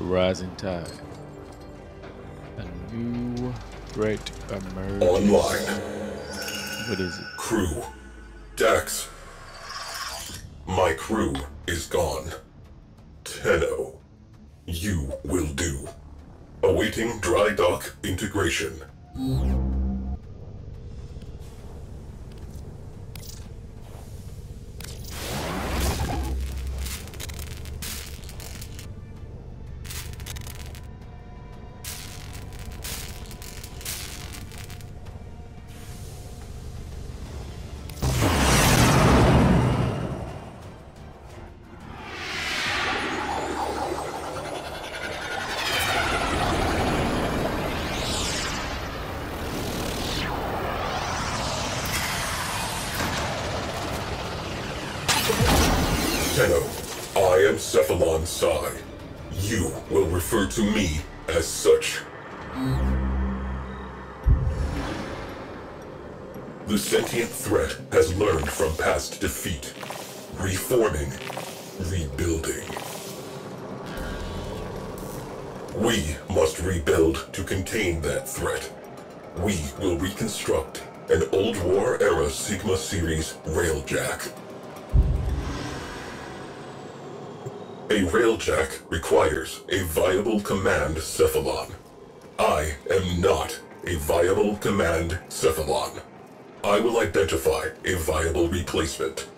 rising tide. A new threat emerges. Online. What is it? Crew. Dax. My crew is gone. Tenno. You will do. Awaiting dry dock integration. Cy. You will refer to me as such. The sentient threat has learned from past defeat. Reforming, rebuilding. We must rebuild to contain that threat. We will reconstruct an old war era Sigma series railjack. A railjack requires a viable command cephalon. I am not a viable command cephalon. I will identify a viable replacement.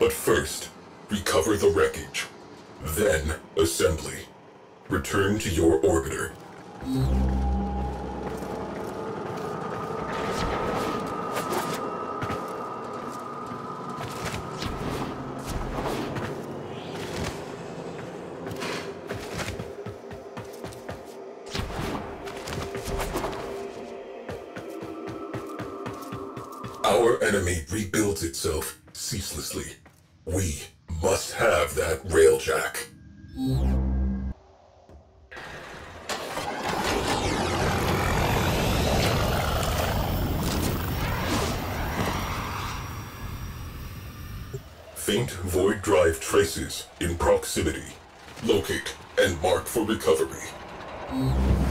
But first, recover the wreckage. Then, assembly. Return to your orbiter. Our enemy rebuilds itself ceaselessly. We must have that railjack. Faint void drive traces in proximity. Locate and mark for recovery.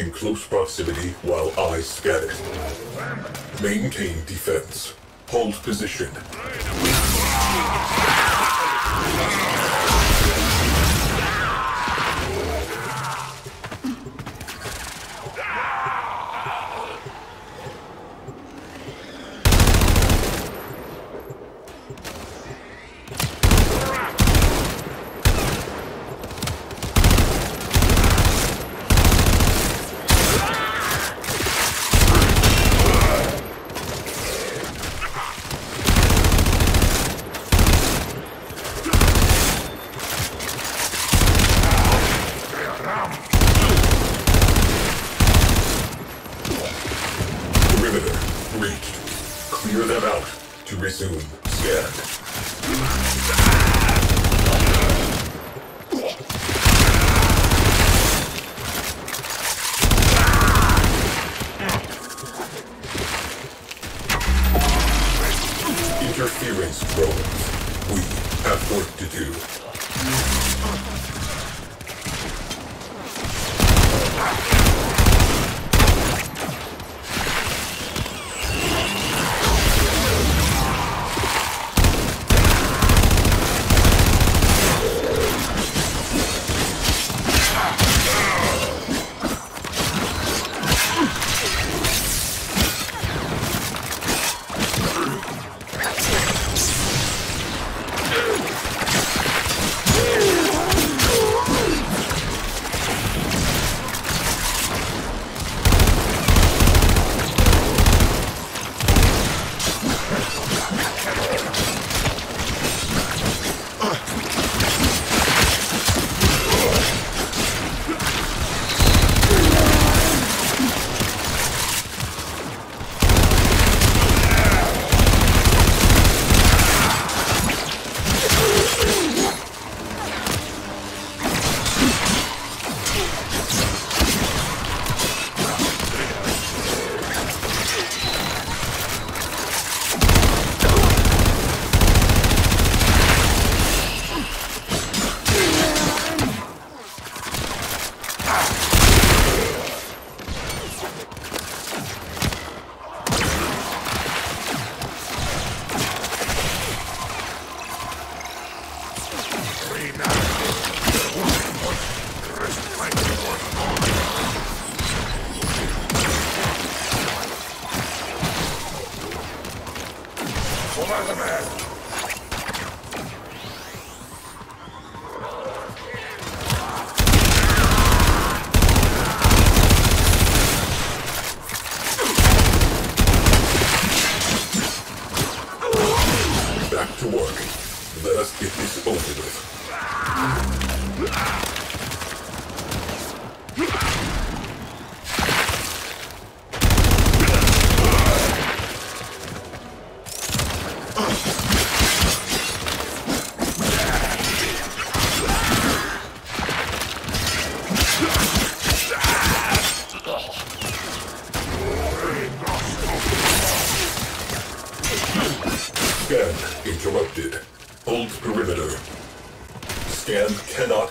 In close proximity while I scan it. Maintain defense. Hold position. Interference drones. We have work to do.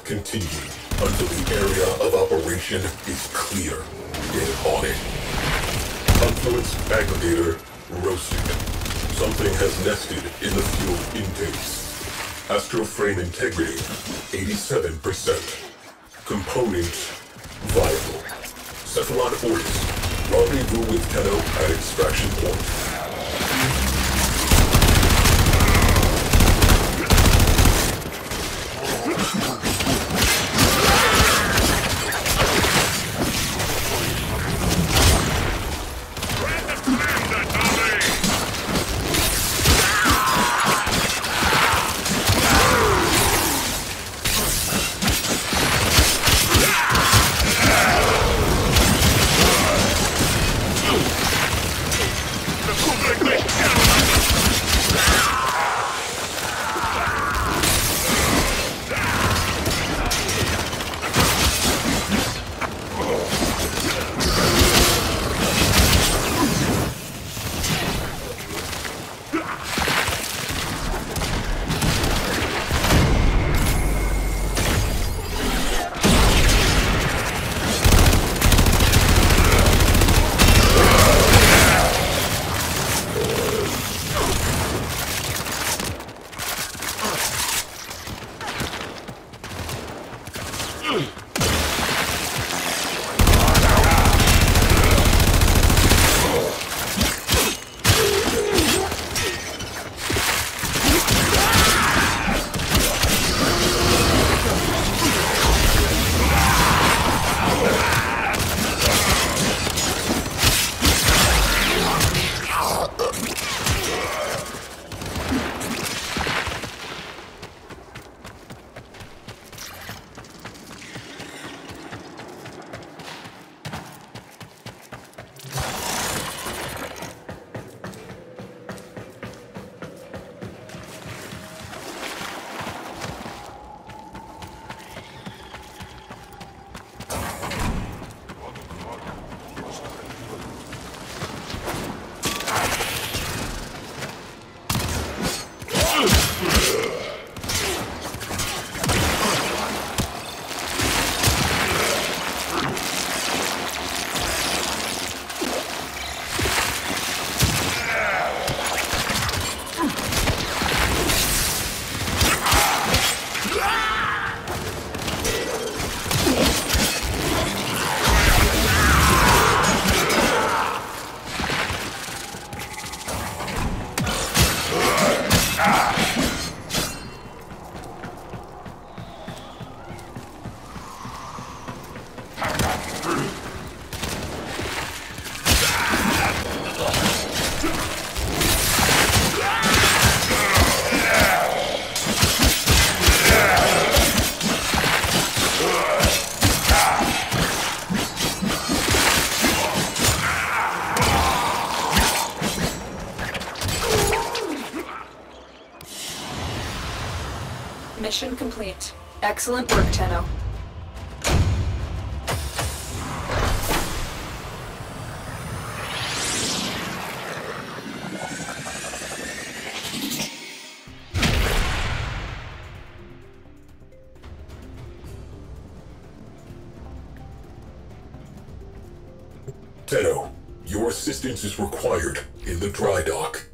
Continue until the area of operation is clear. Get on it. Confluence aggregator roasted. Something has nested in the fuel intakes. Astroframe integrity 87%. Components viable. Cephalon Oris. Rendezvous with Tenno at extraction point. Mission complete. Excellent work, Tenno. Tenno, your assistance is required in the dry dock.